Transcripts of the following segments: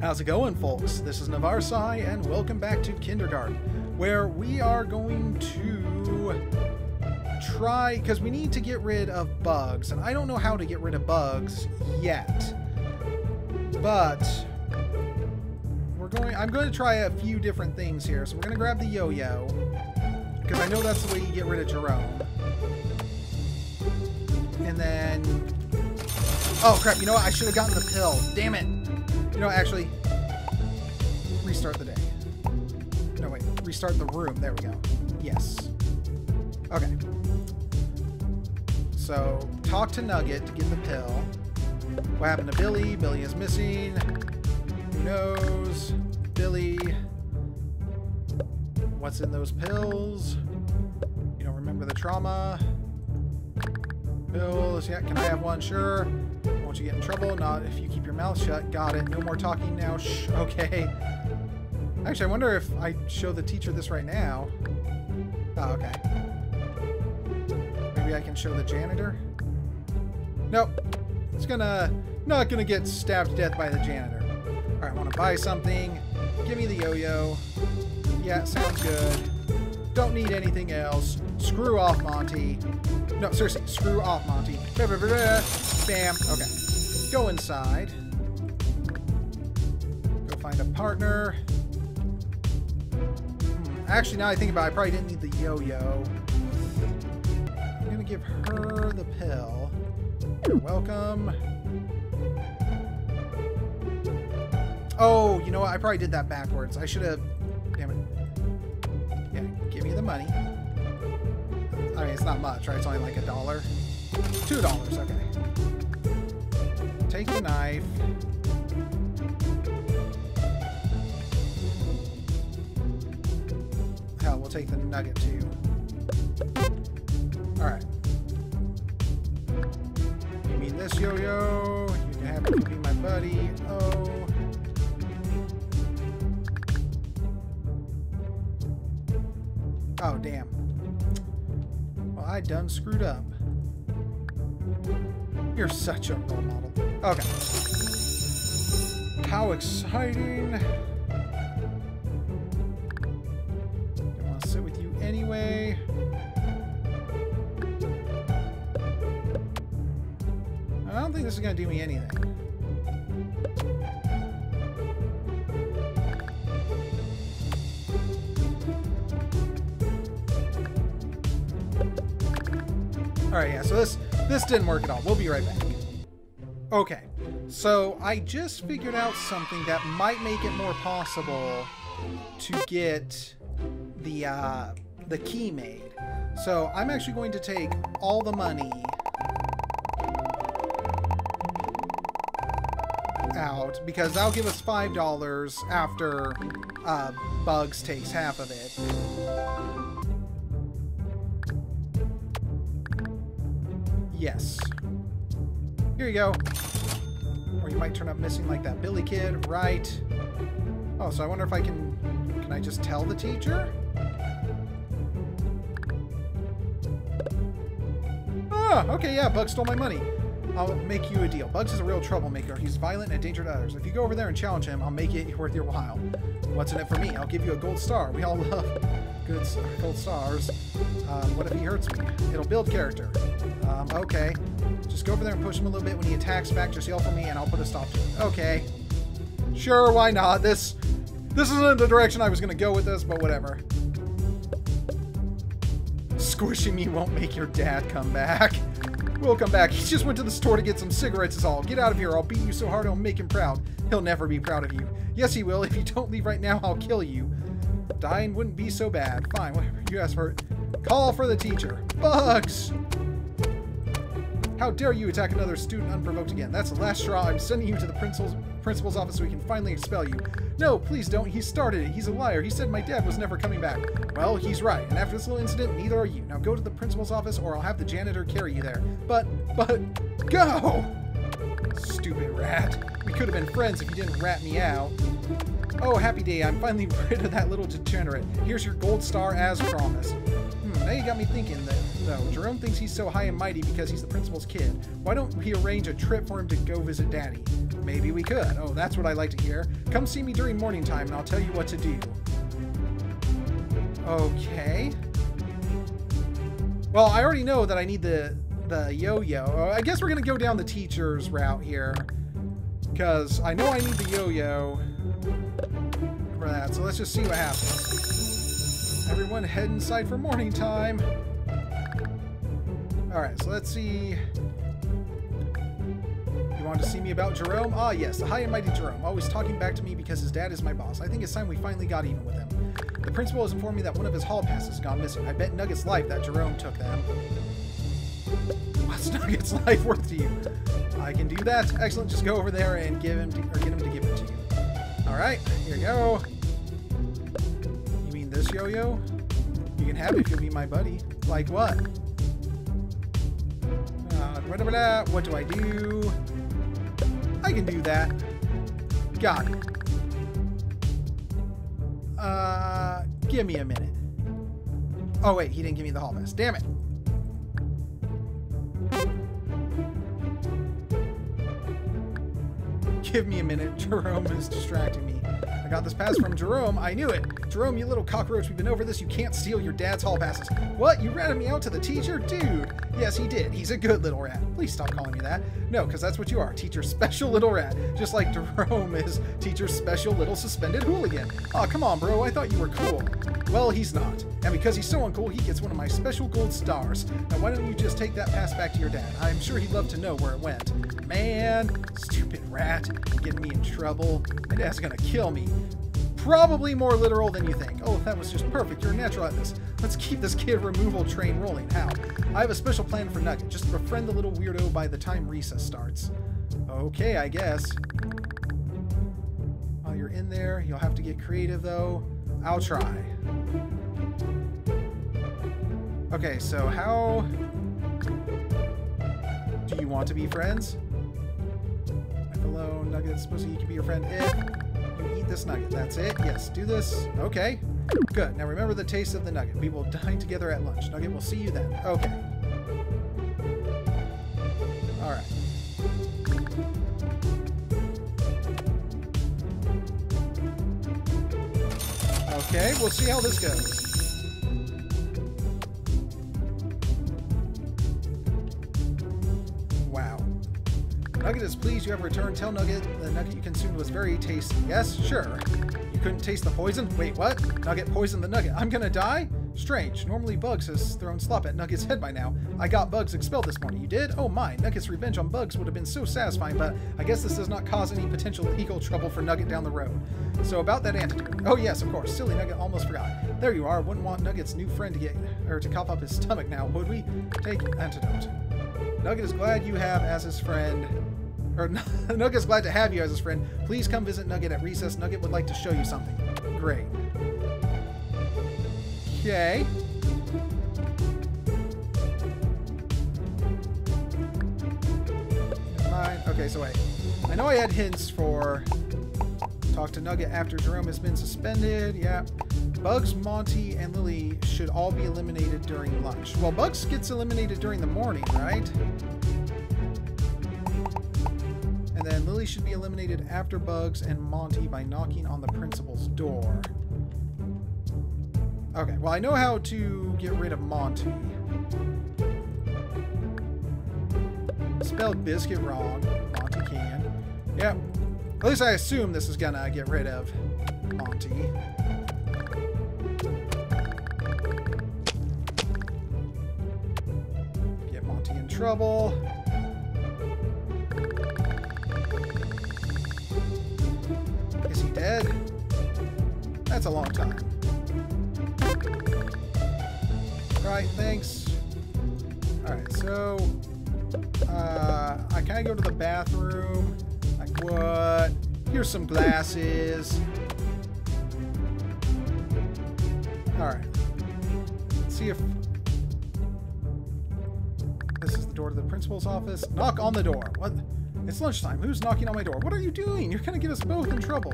How's it going, folks? This is Navarsai, and welcome back to Kindergarten, where we are going to try because we need to get rid of bugs, and I don't know how to get rid of bugs yet. But we're going. I'm going to try a few different things here. So we're going to grab the yo-yo because I know that's the way you get rid of Jerome. And then, oh crap! You know what? I should have gotten the pill. Damn it! You know, actually, restart the day. No, wait. Restart the room. There we go. Yes. Okay. So, talk to Nugget to get the pill. What happened to Billy? Billy is missing. Who knows? Billy. What's in those pills? You don't remember the trauma? Pills. Yeah, can I have one? Sure. Won't you get in trouble? Not if you keep your mouth shut. Got it. No more talking now. Shh. Okay. Actually, I wonder if I show the teacher this right now. Oh, okay. Maybe I can show the janitor? Nope. It's gonna... Not gonna get stabbed to death by the janitor. Alright, want to buy something. Give me the yo-yo. Yeah, sounds good. Don't need anything else. Screw off, Monty. No, seriously, screw off, Monty. Bam. Okay. Go inside. Go find a partner. Hmm, Actually, now I think about it, I probably didn't need the yo-yo. I'm gonna give her the pill. You're welcome. Oh, you know what? I probably did that backwards. I should have... Damn it. Yeah, give me the money. I mean, it's not much, right? It's only like a dollar. Two dollars, okay. Take the knife. Hell, we'll take the nugget too. Alright. You mean this yo-yo? You can have to be my buddy. Oh. Oh, damn. Well, I done screwed up. You're such a role model. Okay. How exciting. Don't want to sit with you anyway. I don't think this is going to do me anything. Alright, yeah, so this this didn't work at all. We'll be right back. Okay, so I just figured out something that might make it more possible to get the uh, the key made. So I'm actually going to take all the money out because that'll give us five dollars after uh, Bugs takes half of it. Yes. Here you go. Or you might turn up missing like that Billy kid, right? Oh, so I wonder if I can... Can I just tell the teacher? Ah, okay, yeah, Bugs stole my money. I'll make you a deal. Bugs is a real troublemaker. He's violent and a danger to others. If you go over there and challenge him, I'll make it worth your while. What's in it for me? I'll give you a gold star. We all love good gold stars. Um, what if he hurts me? It'll build character. Um, okay. Just go over there and push him a little bit. When he attacks back, just yell for me and I'll put a stop to it. Okay. Sure, why not? This this isn't the direction I was going to go with this, but whatever. Squishing me won't make your dad come back. We'll come back. He just went to the store to get some cigarettes is all. Get out of here. I'll beat you so hard I'll make him proud. He'll never be proud of you. Yes, he will. If you don't leave right now, I'll kill you. Dying wouldn't be so bad. Fine, whatever. You asked for it. Call for the teacher. Bugs! How dare you attack another student unprovoked again? That's the last straw. I'm sending you to the principal's, principal's office so we can finally expel you. No, please don't. He started it. He's a liar. He said my dad was never coming back. Well, he's right. And after this little incident, neither are you. Now go to the principal's office or I'll have the janitor carry you there. But, but, go! Stupid rat. We could have been friends if you didn't rat me out. Oh, happy day. I'm finally rid of that little degenerate. Here's your gold star as promised. Now you got me thinking that, though. Jerome thinks he's so high and mighty because he's the principal's kid. Why don't we arrange a trip for him to go visit Daddy? Maybe we could. Oh, that's what I like to hear. Come see me during morning time and I'll tell you what to do. Okay. Well, I already know that I need the the yo-yo. Uh, I guess we're going to go down the teacher's route here. Because I know I need the yo-yo for that. So let's just see what happens. Everyone head inside for morning time. Alright, so let's see. You want to see me about Jerome? Ah, yes, the high and mighty Jerome. Always talking back to me because his dad is my boss. I think it's time we finally got even with him. The principal has informed me that one of his hall passes has gone missing. I bet Nugget's life that Jerome took them. What's Nugget's life worth to you? I can do that. Excellent. Just go over there and give him to, or get him to give it to you. All right, here you go. Yo-yo? You can have it if you'll be my buddy. Like what? Uh, blah, blah, blah. What do I do? I can do that. Got it. Uh, give me a minute. Oh wait, he didn't give me the hall pass. Damn it. Give me a minute. Jerome is distracting me. Got this pass from Jerome. I knew it. Jerome, you little cockroach, we've been over this. You can't steal your dad's hall passes. What? You ratted me out to the teacher? Dude. Yes, he did. He's a good little rat. Please stop calling me that. No, because that's what you are. Teacher's special little rat. Just like Jerome is teacher's special little suspended hooligan. Aw, oh, come on, bro. I thought you were cool. Well, he's not. And because he's so uncool, he gets one of my special gold stars. Now, why don't you just take that pass back to your dad? I'm sure he'd love to know where it went. Man, stupid rat. Getting me in trouble. My dad's gonna kill me probably more literal than you think. Oh, that was just perfect. You're a natural at this. Let's keep this kid removal train rolling. How? I have a special plan for Nugget. Just befriend the little weirdo by the time recess starts. Okay, I guess. While you're in there, you'll have to get creative, though. I'll try. Okay, so how... Do you want to be friends? Hello, Nugget. Suppose you can be your friend if eat this nugget. That's it. Yes, do this. Okay. Good. Now remember the taste of the nugget. We will dine together at lunch. Nugget, we'll see you then. Okay. Alright. Okay, we'll see how this goes. Nugget is pleased you have returned. Tell Nugget the nugget you consumed was very tasty. Yes, sure. You couldn't taste the poison? Wait, what? Nugget poisoned the nugget. I'm gonna die? Strange. Normally Bugs has thrown slop at Nugget's head by now. I got Bugs expelled this morning. You did? Oh my. Nugget's revenge on Bugs would have been so satisfying, but I guess this does not cause any potential legal trouble for Nugget down the road. So about that antidote. Oh yes, of course. Silly Nugget almost forgot. There you are. Wouldn't want Nugget's new friend to get or to cough up his stomach now, would we? Take antidote. Nugget is glad you have as his friend or Nugget's glad to have you as his friend. Please come visit Nugget at recess. Nugget would like to show you something. Great. Okay. Mind. Okay, so wait. I know I had hints for talk to Nugget after Jerome has been suspended. Yeah. Bugs, Monty, and Lily should all be eliminated during lunch. Well, Bugs gets eliminated during the morning, right? And then Lily should be eliminated after Bugs and Monty by knocking on the principal's door. Okay, well I know how to get rid of Monty. Spelled biscuit wrong. Monty can. Yep. At least I assume this is gonna get rid of Monty. Get Monty in trouble. Dead? That's a long time. Right, thanks. Alright, so... Uh, I kind of go to the bathroom. Like, what? Here's some glasses. Alright. Let's see if... This is the door to the principal's office. Knock on the door. What? It's lunchtime. Who's knocking on my door? What are you doing? You're gonna get us both in trouble.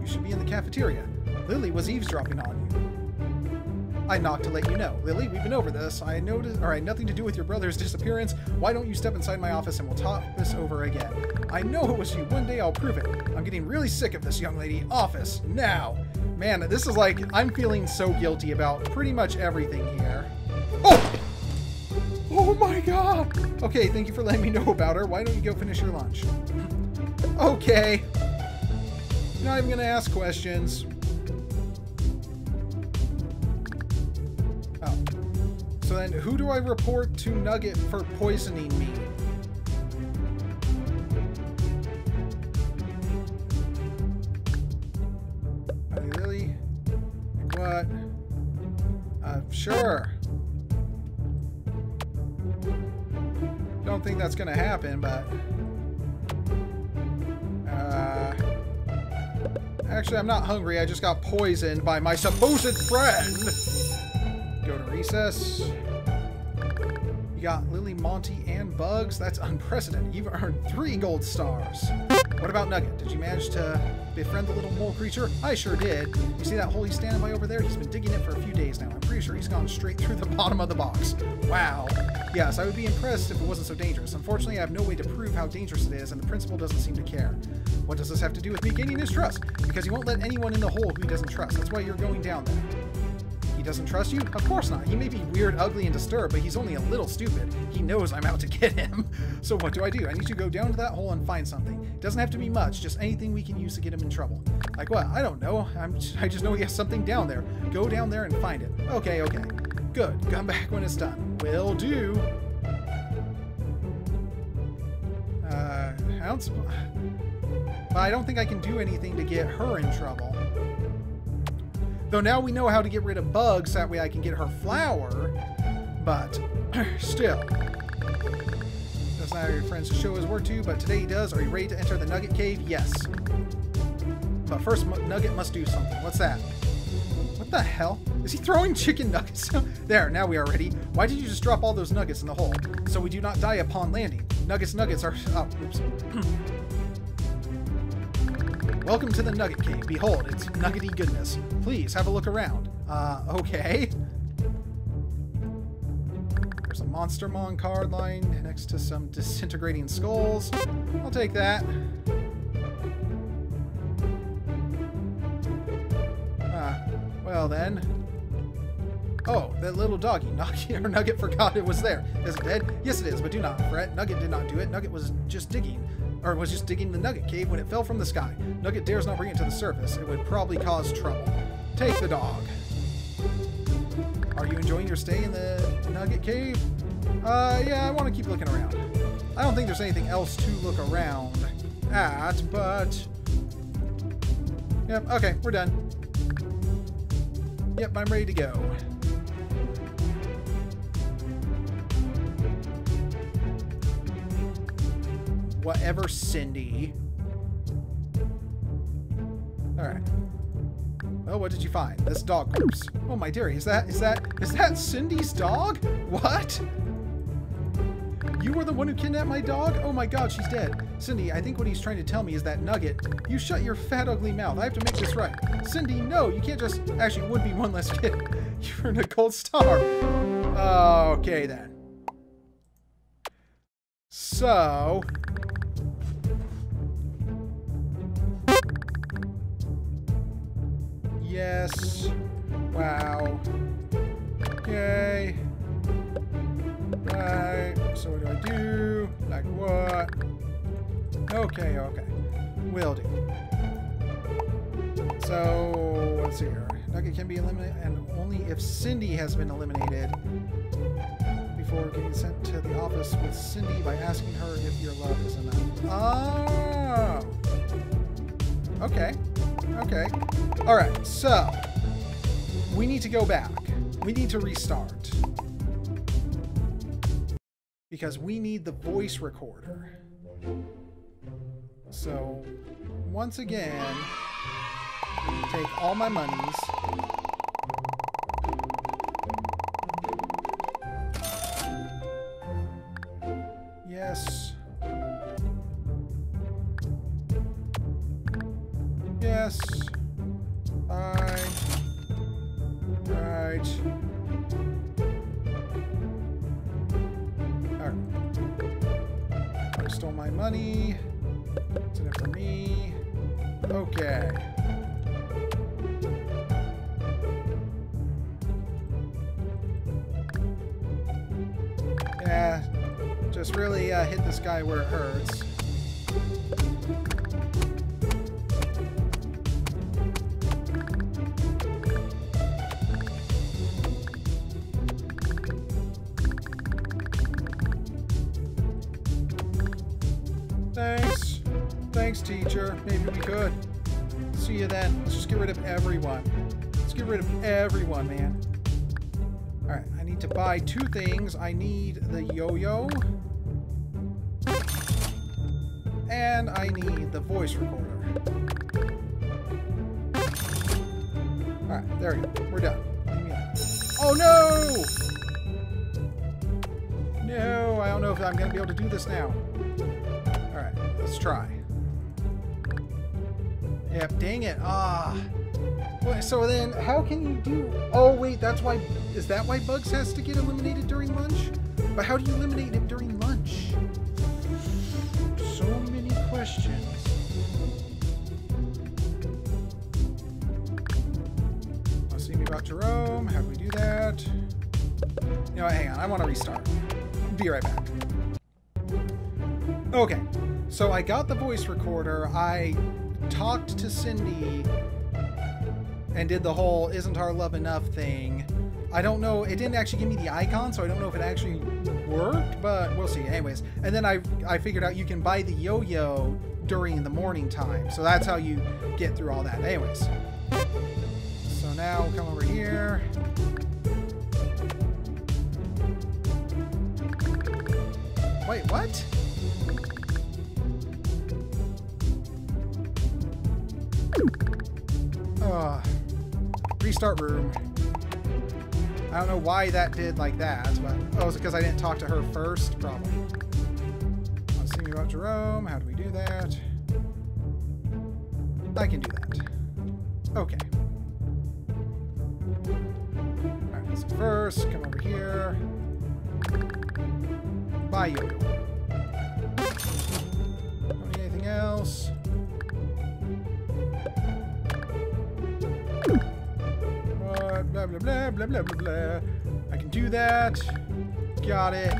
You should be in the cafeteria. Lily was eavesdropping on you. I knocked to let you know. Lily, we've been over this. I noticed, or I had nothing to do with your brother's disappearance. Why don't you step inside my office and we'll talk this over again? I know it was you. One day I'll prove it. I'm getting really sick of this young lady. Office, now. Man, this is like, I'm feeling so guilty about pretty much everything here. Oh! Oh my god! Okay, thank you for letting me know about her. Why don't you go finish your lunch? okay. Not even gonna ask questions. Oh. So then, who do I report to Nugget for poisoning me? Really? What? Uh, sure. Don't think that's gonna happen, but... Uh... Actually, I'm not hungry. I just got poisoned by my supposed friend. Go to recess. You got Lily, Monty, and Bugs. That's unprecedented. You've earned three gold stars. What about Nugget? Did you manage to befriend the little mole creature? I sure did. You see that hole he's standing by over there? He's been digging it for a few days now. I'm pretty sure he's gone straight through the bottom of the box. Wow. Yes, I would be impressed if it wasn't so dangerous. Unfortunately, I have no way to prove how dangerous it is, and the principal doesn't seem to care. What does this have to do with me gaining his trust? Because he won't let anyone in the hole who he doesn't trust. That's why you're going down there. Doesn't trust you? Of course not. He may be weird, ugly, and disturbed, but he's only a little stupid. He knows I'm out to get him. So what do I do? I need to go down to that hole and find something. It doesn't have to be much, just anything we can use to get him in trouble. Like what? I don't know. I'm, I just know he has something down there. Go down there and find it. Okay, okay. Good. Come back when it's done. Will do. Uh, I don't... But I don't think I can do anything to get her in trouble. Though now we know how to get rid of bugs, that way I can get her flower. But, still. Doesn't have your friends to show his work to, but today he does. Are you ready to enter the Nugget Cave? Yes. But first, Nugget must do something. What's that? What the hell? Is he throwing chicken nuggets? there, now we are ready. Why did you just drop all those nuggets in the hole? So we do not die upon landing. Nuggets, nuggets are... Oh, oops. Welcome to the Nugget Cave. Behold, it's nuggety goodness. Please, have a look around. Uh, okay. There's a Monstermon card lying next to some disintegrating skulls. I'll take that. Ah, well then. Oh, that little doggy. Nugget forgot it was there. Is it dead? Yes, it is, but do not fret. Nugget did not do it. Nugget was just digging or was just digging the Nugget Cave when it fell from the sky. Nugget dares not bring it to the surface. It would probably cause trouble. Take the dog. Are you enjoying your stay in the Nugget Cave? Uh, yeah, I want to keep looking around. I don't think there's anything else to look around at, but... Yep, okay, we're done. Yep, I'm ready to go. Whatever, Cindy. Alright. Well, what did you find? This dog corpse. Oh my dearie, is that is that is that Cindy's dog? What? You were the one who kidnapped my dog? Oh my god, she's dead. Cindy, I think what he's trying to tell me is that Nugget, you shut your fat ugly mouth. I have to make this right. Cindy, no, you can't just actually would be one less kid. You're a gold star. Okay then. So, Yes. Wow. Yay. Right. So what do I do? Like what? Okay, okay. Will do. So, let's see here. Nugget can be eliminated, and only if Cindy has been eliminated before getting sent to the office with Cindy by asking her if your love is enough. Oh! Okay. Okay. Alright, so we need to go back. We need to restart. Because we need the voice recorder. So, once again, take all my monies. Guy where it hurts. Thanks. Thanks, teacher. Maybe we could. See you then. Let's just get rid of everyone. Let's get rid of everyone, man. Alright, I need to buy two things. I need the yo-yo. And I need the voice recorder. Alright, there we go. We're done. Oh no! No, I don't know if I'm going to be able to do this now. Alright, let's try. Yep, dang it. Ah. So then, how can you do... Oh, wait, that's why... Is that why Bugs has to get eliminated during lunch? But how do you eliminate him during questions. Want to see me about Jerome? How do we do that? You know hang on. I want to restart. Be right back. Okay, so I got the voice recorder. I talked to Cindy and did the whole isn't our love enough thing. I don't know, it didn't actually give me the icon, so I don't know if it actually worked, but we'll see. Anyways, and then I, I figured out you can buy the yo-yo during the morning time, so that's how you get through all that. Anyways, so now come over here. Wait, what? Oh, restart room. I don't know why that did like that, but oh, is it because I didn't talk to her first? Probably. Let's see me about Jerome. How do we do that? I can do that. Okay. Alright, so first, come over here. Buy yo Don't need anything else. Blah, blah, blah, blah, blah, blah, blah. I can do that. Got it.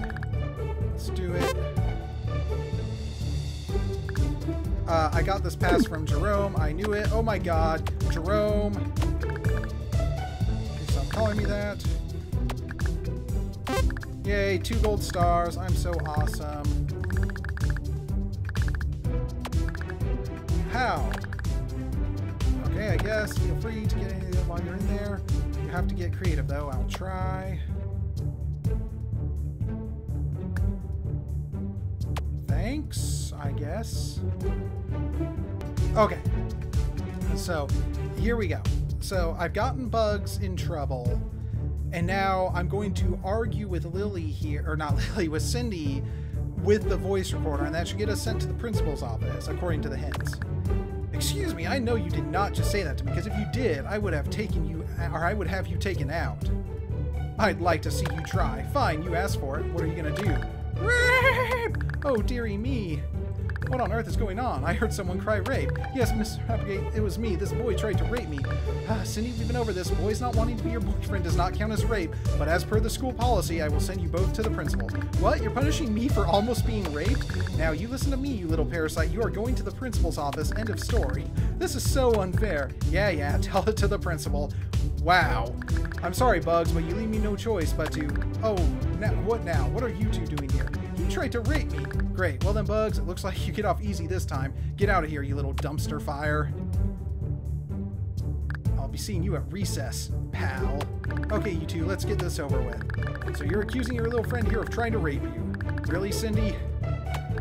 Let's do it. Uh, I got this pass from Jerome. I knew it. Oh my god. Jerome. Stop calling me that. Yay, two gold stars. I'm so awesome. How? Okay, I guess. Feel free to get any while you're in there. Have to get creative, though. I'll try. Thanks, I guess. Okay. So, here we go. So, I've gotten Bugs in trouble, and now I'm going to argue with Lily here, or not Lily, with Cindy with the voice recorder, and that should get us sent to the principal's office, according to the hints. Excuse me, I know you did not just say that to me, because if you did, I would have taken you, or I would have you taken out. I'd like to see you try. Fine, you asked for it. What are you gonna do? Oh, dearie me. What on earth is going on? I heard someone cry rape. Yes, Miss Applegate, it was me. This boy tried to rape me. Ah, Cindy, we've been over this. Boys not wanting to be your boyfriend does not count as rape, but as per the school policy, I will send you both to the principal. What? You're punishing me for almost being raped? Now, you listen to me, you little parasite. You are going to the principal's office. End of story. This is so unfair. Yeah, yeah, tell it to the principal. Wow. I'm sorry, Bugs, but you leave me no choice but to... Oh, now, what now? What are you two doing here? He tried to rape me. Great. Well then, Bugs, it looks like you get off easy this time. Get out of here, you little dumpster fire. I'll be seeing you at recess, pal. Okay, you two, let's get this over with. So you're accusing your little friend here of trying to rape you. Really, Cindy?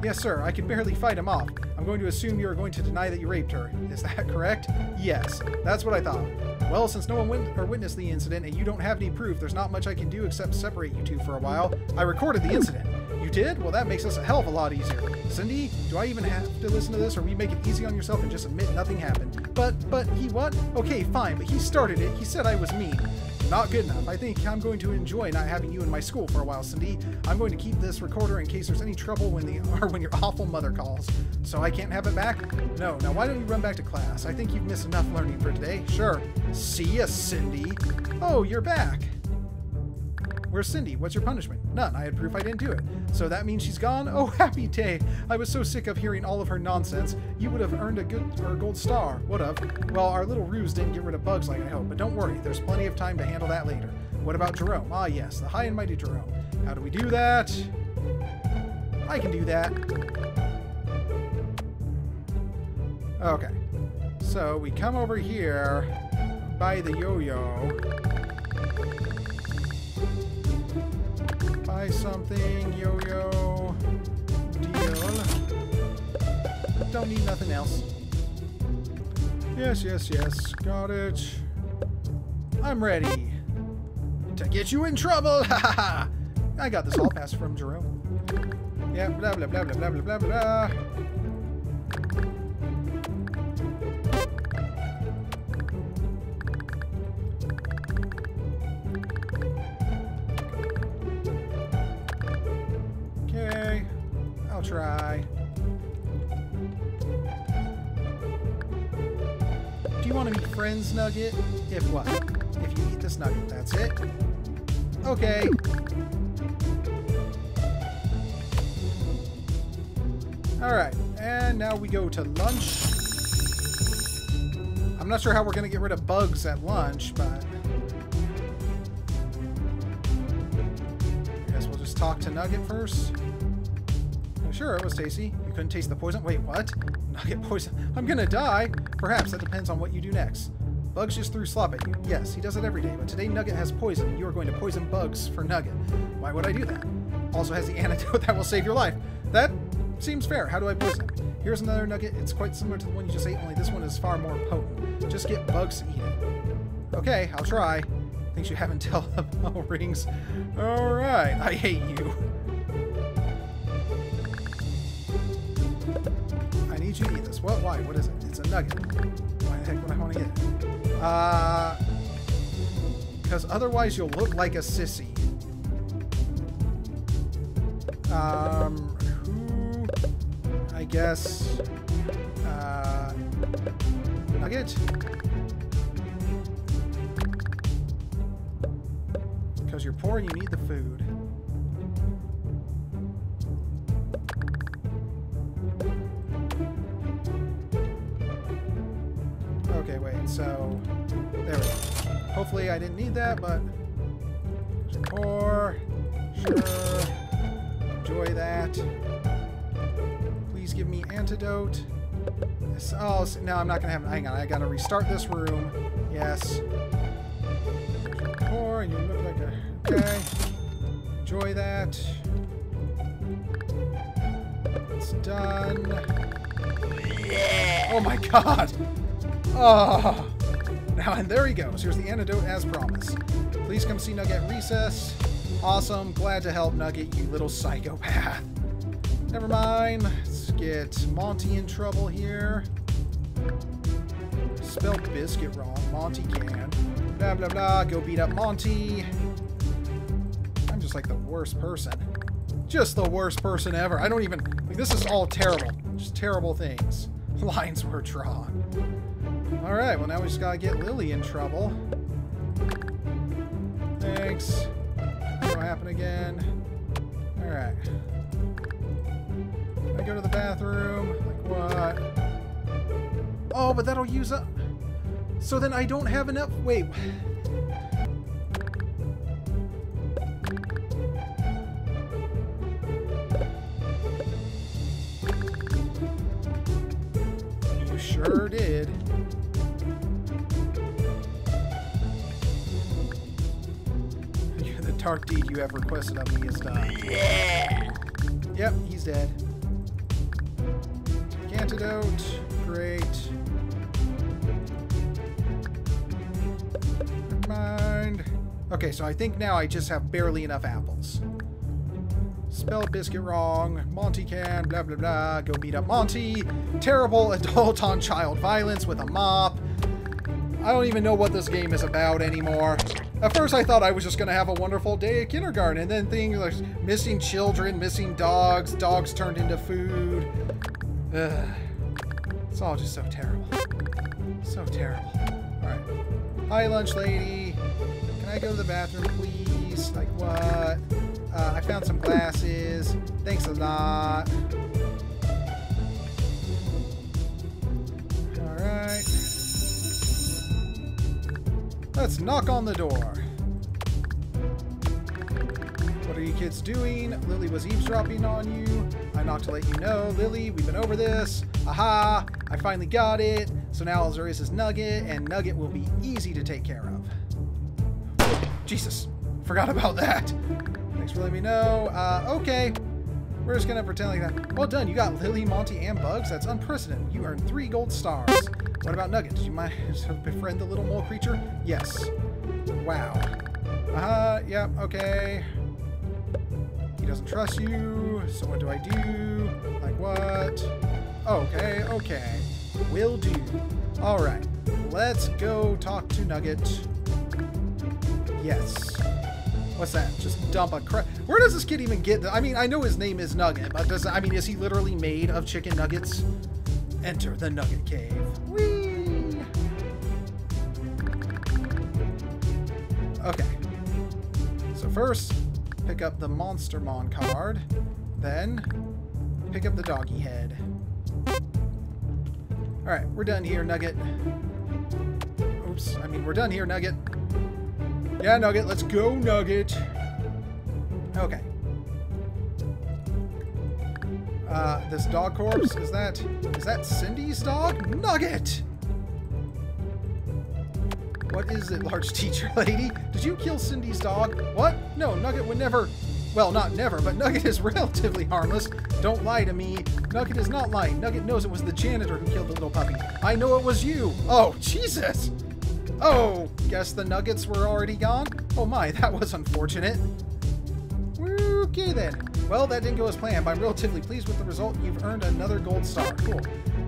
Yes, sir. I can barely fight him off. I'm going to assume you are going to deny that you raped her. Is that correct? Yes. That's what I thought. Well, since no one win- or witnessed the incident and you don't have any proof, there's not much I can do except separate you two for a while. I recorded the incident. Did? Well, that makes us a hell of a lot easier. Cindy, do I even have to listen to this, or we make it easy on yourself and just admit nothing happened? But, but he what? Okay, fine, but he started it. He said I was mean. not good enough. I think I'm going to enjoy not having you in my school for a while, Cindy. I'm going to keep this recorder in case there's any trouble when the or when your awful mother calls. So I can't have it back? No. Now why don't you run back to class? I think you've missed enough learning for today. Sure. See ya, Cindy. Oh, you're back. Where's Cindy? What's your punishment? None. I had proof I didn't do it. So that means she's gone? Oh, happy day. I was so sick of hearing all of her nonsense. You would have earned a good or a gold star. Would have. Well, our little ruse didn't get rid of bugs like I hoped, but don't worry. There's plenty of time to handle that later. What about Jerome? Ah, yes, the high and mighty Jerome. How do we do that? I can do that. Okay. So we come over here by the yo-yo. Buy something, yo-yo. Deal. Don't need nothing else. Yes, yes, yes. Got it. I'm ready. To get you in trouble! Ha ha ha! I got this all passed from Jerome. Yeah, blah blah blah blah blah blah blah blah. Friends, Nugget? If what? If you eat this nugget, that's it? Okay. Alright, and now we go to lunch. I'm not sure how we're going to get rid of bugs at lunch, but... I guess we'll just talk to Nugget first. Sure, it was tasty. You couldn't taste the poison? Wait, what? Nugget poison? I'm gonna die? Perhaps, that depends on what you do next. Bugs just threw slop at you. Yes, he does it every day, but today Nugget has poison, and you are going to poison Bugs for Nugget. Why would I do that? Also has the antidote that will save your life. That seems fair. How do I poison him? Here's another Nugget. It's quite similar to the one you just ate, only this one is far more potent. Just get Bugs to eat it. Okay, I'll try. Things you have until the bell rings. Alright, I hate you. What? Why? What is it? It's a nugget. Why the heck would I want to get it? Uh, because otherwise you'll look like a sissy. Um, who? I guess. Uh, nugget. Because you're poor and you need the food. Hopefully I didn't need that, but or sure. Enjoy that. Please give me antidote. This, oh, no, I'm not gonna have. Hang on, I gotta restart this room. Yes. Or and you look like a. Okay. Enjoy that. It's done. Oh my god! Oh! Now, and there he goes. Here's the antidote as promised. Please come see Nugget recess. Awesome. Glad to help Nugget, you little psychopath. Never mind. Let's get Monty in trouble here. Spelled biscuit wrong. Monty can. Blah, blah, blah. Go beat up Monty. I'm just like the worst person. Just the worst person ever. I don't even... Like, this is all terrible. Just terrible things. Lines were drawn. Alright, well now we just gotta get Lily in trouble. Thanks. What'll happen again? Alright. I go to the bathroom. Like what? Oh, but that'll use up... So then I don't have enough... Wait. Sure did. Dark deed you have requested of me is done. Yeah. Yep, he's dead. Antidote. Great. Never mind. Okay, so I think now I just have barely enough apples. Spell biscuit wrong. Monty can, blah, blah, blah. Go beat up Monty. Terrible adult on child violence with a mop. I don't even know what this game is about anymore. At first, I thought I was just going to have a wonderful day at kindergarten, and then things like missing children, missing dogs, dogs turned into food. Ugh. It's all just so terrible. So terrible. Alright. Hi, lunch lady. Can I go to the bathroom, please? Like, what? Uh, I found some glasses. Thanks a lot. Let's knock on the door. What are you kids doing? Lily was eavesdropping on you. I knocked to let you know. Lily, we've been over this. Aha! I finally got it. So now Azorius is Nugget, and Nugget will be easy to take care of. Jesus. Forgot about that. Thanks for letting me know. Uh, okay. We're just gonna pretend like that. Well done, you got Lily, Monty, and Bugs. That's unprecedented. You earned three gold stars. What about Nugget? Did you mind to befriend the little mole creature? Yes. Wow. Uh-huh, yep, okay. He doesn't trust you, so what do I do? Like what? Okay, okay. Will do. Alright, let's go talk to Nugget. Yes. What's that? Just dump a crap. Where does this kid even get? The I mean, I know his name is Nugget, but does I mean, is he literally made of chicken nuggets? Enter the Nugget Cave. Okay. So first, pick up the Monstermon card, then pick up the doggy head. Alright, we're done here, Nugget. Oops, I mean, we're done here, Nugget. Yeah, Nugget, let's go, Nugget. Okay. Uh, this dog corpse, is that, is that Cindy's dog? Nugget! What is it, large teacher lady? Did you kill Cindy's dog? What? No, Nugget would never... Well, not never, but Nugget is relatively harmless. Don't lie to me. Nugget is not lying. Nugget knows it was the janitor who killed the little puppy. I know it was you. Oh, Jesus! Oh, guess the Nuggets were already gone? Oh my, that was unfortunate. Okay then. Well, that didn't go as planned, but I'm relatively pleased with the result. You've earned another gold star. Cool.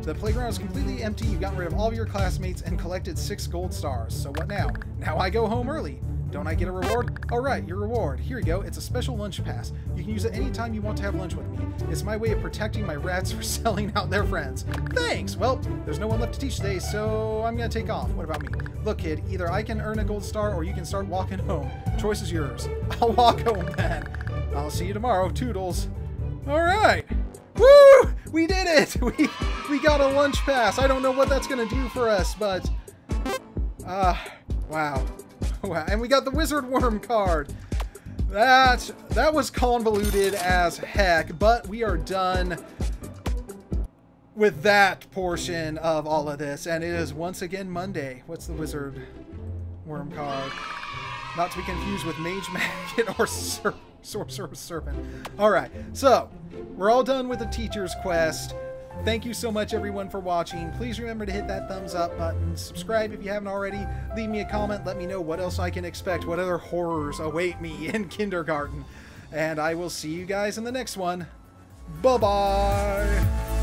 The playground is completely empty. You've gotten rid of all of your classmates and collected six gold stars. So what now? Now I go home early. Don't I get a reward? All right, your reward. Here you go. It's a special lunch pass. You can use it anytime you want to have lunch with me. It's my way of protecting my rats for selling out their friends. Thanks. Well, there's no one left to teach today, so I'm to take off. What about me? Look, kid, either I can earn a gold star or you can start walking home. Choice is yours. I'll walk home then. I'll see you tomorrow. Toodles. All right. We did it! We we got a lunch pass. I don't know what that's gonna do for us, but uh wow. Wow. And we got the wizard worm card. That that was convoluted as heck, but we are done with that portion of all of this, and it is once again Monday. What's the wizard worm card? Not to be confused with Mage Maggot or Sir Sorcerer's Serpent. Alright, so, we're all done with the Teacher's Quest. Thank you so much, everyone, for watching. Please remember to hit that thumbs up button. Subscribe if you haven't already. Leave me a comment. Let me know what else I can expect. What other horrors await me in kindergarten. And I will see you guys in the next one. Bye-bye.